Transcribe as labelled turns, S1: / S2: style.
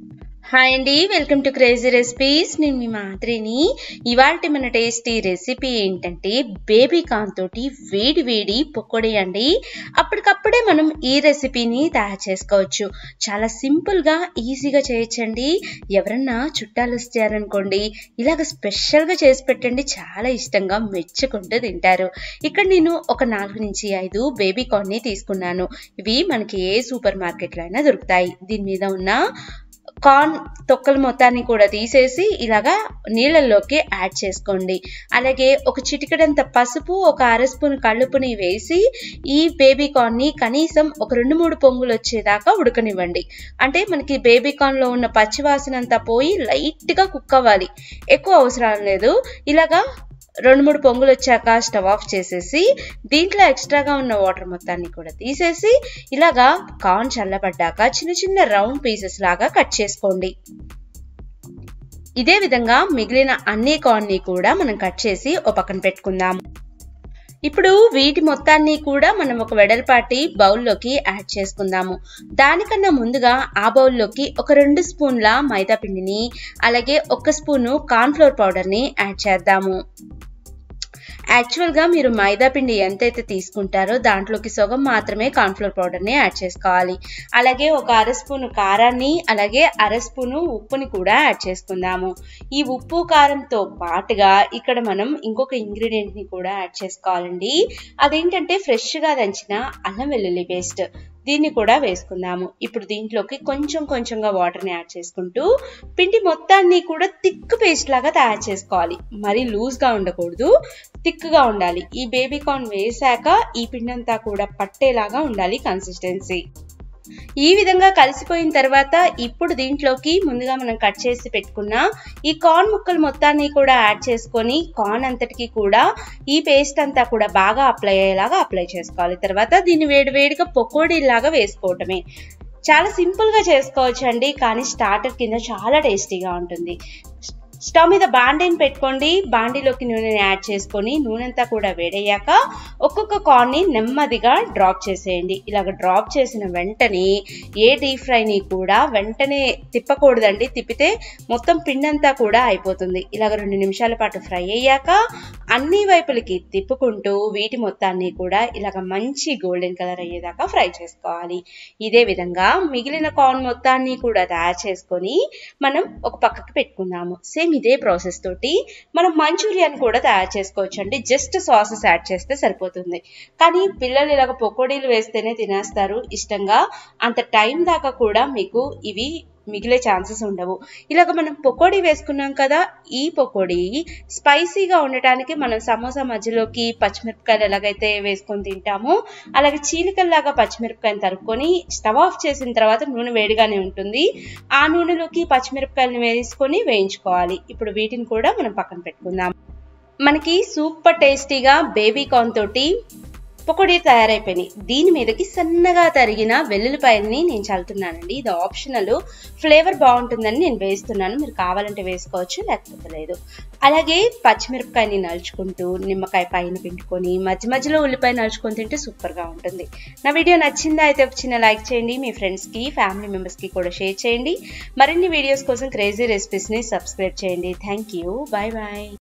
S1: Thank you. Hi అండి welcome to crazy recipes. నేను మీ మాదిరిని ఇవాళ మన టేస్టీ రెసిపీ ఏంటంటే బేబీ కార్న్ తోటి వేడి వేడి పకోడీ అండి. అప్పటికప్పుడే మనం ఈ రెసిపీని తయారు చేసుకోవచ్చు. చాలా సింపుల్గా ఈజీగా చేయొచ్చండి. ఎవరన్నా చుట్టాలు వచ్చారనుకోండి ఇలాగ స్పెషల్గా చేసి పెట్టండి. చాలా ఇష్టంగా మెచ్చుకుంటూ తింటారు. ఇక్కడ నేను ఒక నాలుగు నుంచి ఐదు బేబీ కార్న్ని తీసుకున్నాను. ఇవి మనకి ఏ సూపర్ మార్కెట్లో అయినా దొరుకుతాయి. దీని మీద ఉన్న కార్న్ తొక్కల మొత్తాన్ని కూడా తీసేసి ఇలాగా నీళ్ళల్లోకి యాడ్ చేసుకోండి. అలాగే ఒక చిటికెడంత పసుపు ఒక అర స్పూన్ కళ్ళుపుని వేసి ఈ బేబీ కార్న్ని కనీసం ఒక రెండు మూడు పొంగులు వచ్చేదాకా ఉడకనివ్వండి. అంటే మనకి బేబీ కార్న్లో ఉన్న పచ్చివాసన అంతా పోయి లైట్గా కుక్ అవ్వాలి. ఎక్కువ అవసరం లేదు. ఇలాగా రెండు మూడు పొంగులు వచ్చాక స్టవ్ ఆఫ్ చేసేసి దీంట్లో ఎక్స్ట్రాగా ఉన్న వాటర్ మొత్తాన్ని కూడా తీసేసి ఇలాగా కార్న్ చల్లబడ్డాక చిన్న చిన్న రౌండ్ పీసెస్ లాగా కట్ చేసుకోండి. ఇదే విధంగా మిగిలిన అన్ని కార్న్ని కూడా మనం కట్ చేసి ఒక పక్కన పెట్టుకుందాం. ఇప్పుడు వీటి మొత్తాన్ని కూడా మనం ఒక వెడల్పాటి బౌల్లోకి యాడ్ చేసుకుందాము. దానికన్నా ముందుగా ఆ బౌల్లోకి ఒక రెండు స్పూన్ల మైదా పిండిని అలాగే ఒక స్పూను కార్న్ఫ్లోర్ పౌడర్ని యాడ్ చేద్దాము. యాక్చువల్గా మీరు మైదా పిండి ఎంతైతే తీసుకుంటారో దాంట్లోకి సగం మాత్రమే కార్న్ఫ్లోర్ పౌడర్ని యాడ్ చేసుకోవాలి. అలాగే ఒక అర స్పూను కారాన్ని అలాగే అర స్పూను ఉప్పుని కూడా యాడ్ చేసుకుందాము. ఈ ఉప్పు కారంతో పాటుగా ఇక్కడ మనం ఇంకొక ఇంగ్రీడియంట్ని కూడా యాడ్ చేసుకోవాలండి. అదేంటంటే ఫ్రెష్గా దంచిన అల్లం వెల్లుల్లి పేస్ట్. దీన్ని కూడా వేసుకుందాము. ఇప్పుడు దీంట్లోకి కొంచెం కొంచెంగా వాటర్ని యాడ్ చేసుకుంటూ పిండి మొత్తాన్ని కూడా థిక్ పేస్ట్ లాగా తయారు చేసుకోవాలి. మరీ లూజ్గా ఉండకూడదు థిక్గా ఉండాలి. ఈ బేబీ కార్న్ వేసాక ఈ పిండి అంతా కూడా పట్టేలాగా ఉండాలి కన్సిస్టెన్సీ ఈ విధంగా కలిసిపోయిన తర్వాత ఇప్పుడు దీంట్లోకి ముందుగా మనం కట్ చేసి పెట్టుకున్న ఈ కార్న్ ముక్కలు మొత్తాన్ని కూడా యాడ్ చేసుకొని కార్న్ అంతటికి కూడా ఈ పేస్ట్ అంతా కూడా బాగా అప్లై అయ్యేలాగా అప్లై చేసుకోవాలి. తర్వాత దీన్ని వేడివేడిగా పకోడీలాగా వేసుకోవటమే. చాలా సింపుల్గా చేసుకోవచ్చు అండి కానీ స్టార్టర్ కింద చాలా టేస్టీగా ఉంటుంది. స్టవ్ మీద బాండీని పెట్టుకోండి. బాండీలోకి నూనెని యాడ్ చేసుకొని నూనె అంతా కూడా వేడయ్యాక ఒక్కొక్క కార్న్ని నెమ్మదిగా డ్రాప్ చేసేయండి. ఇలాగ డ్రాప్ చేసిన వెంటనే ఏ డీప్ ఫ్రైని కూడా వెంటనే తిప్పకూడదండి. తిప్పితే మొత్తం పిండి అంతా కూడా అయిపోతుంది. ఇలాగ రెండు నిమిషాల పాటు ఫ్రై అయ్యాక అన్ని వైపులకి తిప్పుకుంటూ వీటి మొత్తాన్ని కూడా ఇలాగ మంచి గోల్డెన్ కలర్ అయ్యేదాకా ఫ్రై చేసుకోవాలి. ఇదే విధంగా మిగిలిన కార్న్ మొత్తాన్ని కూడా తయారు చేసుకొని మనం ఒక పక్కకి పెట్టుకుందాము. సేమ్ ఇదే ప్రాసెస్ తోటి మనం మంచూరియాని కూడా తయారు చేసుకోవచ్చు అండి జస్ట్ సాసెస్ యాడ్ చేస్తే సరిపోతుంది. కానీ పిల్లలు ఇలాగ పకోడీలు వేస్తేనే తినేస్తారు. ఇష్టంగా అంత టైం దాకా కూడా మీకు ఇవి మిగిలే ఛాన్సెస్ ఉండవు. ఇలాగ మనం పకోడీ వేసుకున్నాం కదా ఈ పకోడీ స్పైసీగా ఉండటానికి మనం సమోసా మధ్యలోకి పచ్చిమిరపకాయలు ఎలాగైతే వేసుకొని తింటామో అలాగే చీలికల్లాగా పచ్చిమిరపకాయలు తరుక్కొని స్టవ్ ఆఫ్ చేసిన తర్వాత నూనె వేడిగానే ఉంటుంది. ఆ నూనెలోకి పచ్చిమిరపకాయలను వేసుకొని వేయించుకోవాలి. ఇప్పుడు వీటిని కూడా మనం పక్కన పెట్టుకుందాం. మనకి సూపర్ టేస్టీగా బేబీ కార్న్ తోటి పకోడీ తయారైపోయినాయి. దీని మీదకి సన్నగా తరిగిన వెల్లుల్లిపాయల్ని నేను చల్లుతున్నానండి. ఇది ఆప్షనల్. ఫ్లేవర్ బాగుంటుందని నేను వేస్తున్నాను. మీరు కావాలంటే వేసుకోవచ్చు లేకపోతే లేదు. అలాగే పచ్చిమిరపకాయని నలుచుకుంటూ నిమ్మకాయ పైన పిండుకొని మధ్య మధ్యలో ఉల్లిపాయ నలుచుకొని తింటే సూపర్గా ఉంటుంది. నా వీడియో నచ్చిందా అయితే ఒక చిన్న లైక్ చేయండి. మీ ఫ్రెండ్స్కి ఫ్యామిలీ మెంబర్స్కి కూడా షేర్ చేయండి. మరిన్ని వీడియోస్ కోసం క్రేజీ రెసిపీస్ని సబ్స్క్రైబ్ చేయండి. Thank you bye bye.